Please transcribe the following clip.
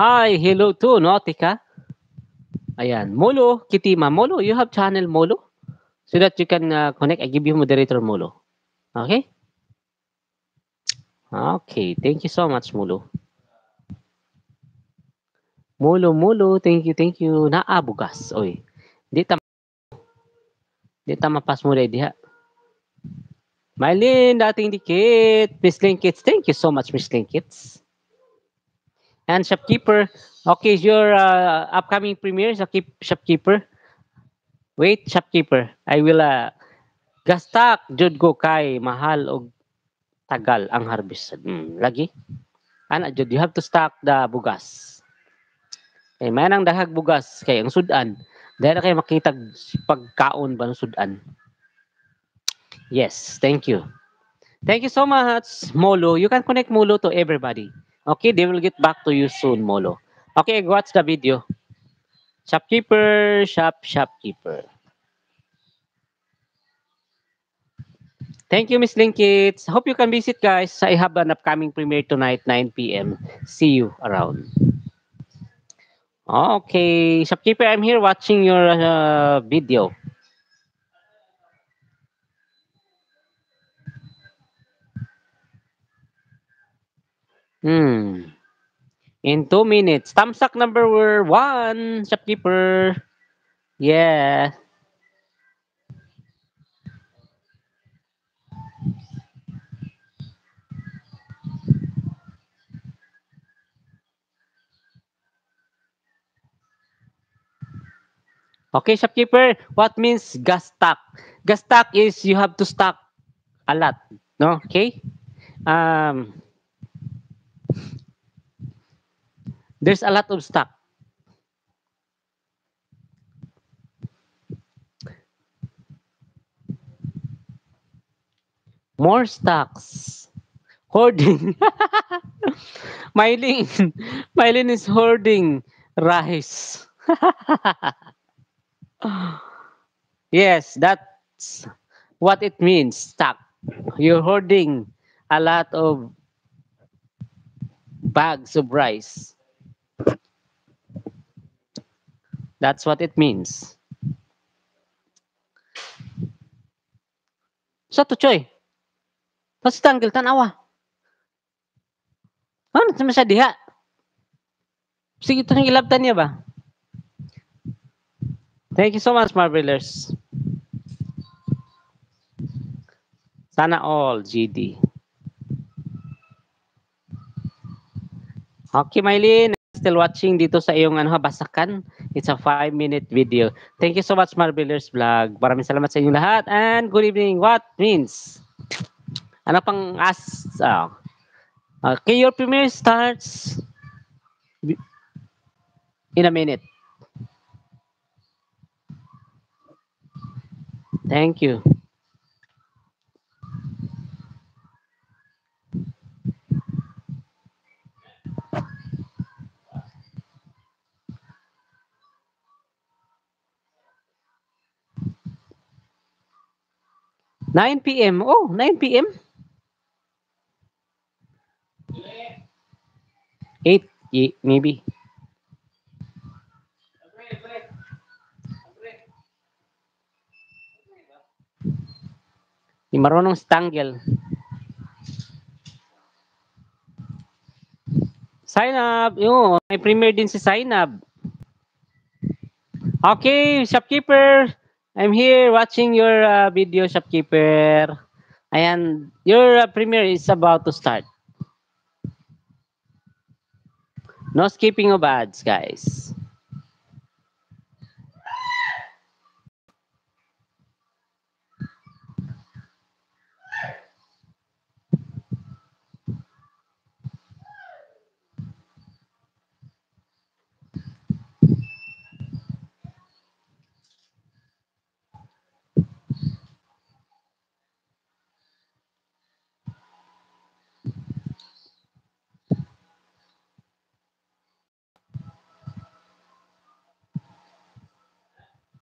Hi, hello to Nautica. Ayan, Molo, Kitima. Molo, you have channel Molo? So that you can uh, connect. I give you moderator Molo. Okay? Okay, thank you so much, Molo. Molo, Molo, thank you, thank you. Naabugas. Oy, di ta di ta mapas mo diha. Mylene, dating dikit. Miss Linkits, thank you so much, Miss Linkits. And Shopkeeper, okay, your uh, upcoming premiere, Shopkeep- Shopkeeper. Wait, Shopkeeper, I will uh, gastak jud ko kay mahal og tagal ang harvest. Hmm, lagi. Ana jud, you have to stock the bugas. Kay may nang dahag bugas kay ang sudan. Dahil na kayo makita pagkaon ba ng sudan. Yes, thank you. Thank you so much, Molo. You can connect Molo to everybody. Okay, they will get back to you soon, Molo. Okay, watch the video. Shopkeeper, shop, shopkeeper. Thank you, Miss Linkits. Hope you can visit, guys. I have an upcoming premiere tonight, 9 p.m. See you around. Okay, shopkeeper, I'm here watching your uh, video. Hmm. In two minutes. Thumbs up number one, shopkeeper. Yeah. Okay, shopkeeper. What means gas stock? Gas stock is you have to stock a lot. No? Okay? Um, there's a lot of stock. More stocks. Hoarding. Mylene. Mylene is hoarding rice. yes, that's what it means, stock. You're hoarding a lot of bags of rice. That's what it means. Sa to, Choy? Tapos tanggil, tanawa. Ano, sama siya diha? Sige, ito yung ilabtan niya ba? Thank you so much, Marvelers. Sana all, GD. Okay, Mylene, still watching dito sa iyong ano, basakan. It's a five-minute video. Thank you so much, Marvelers Vlog. Maraming salamat sa inyong lahat. And good evening. What means? Ano pang as... Oh. Okay, your premiere starts in a minute. Thank you. Nine p.m. Oh, 9 p.m. Eight, ye- maybe. Di marunong si Tanggel. Zainab, yun, may premiere din si Zainab. Okay, shopkeeper. I'm here watching your uh, video, shopkeeper. And your uh, premiere is about to start. No skipping of ads, guys.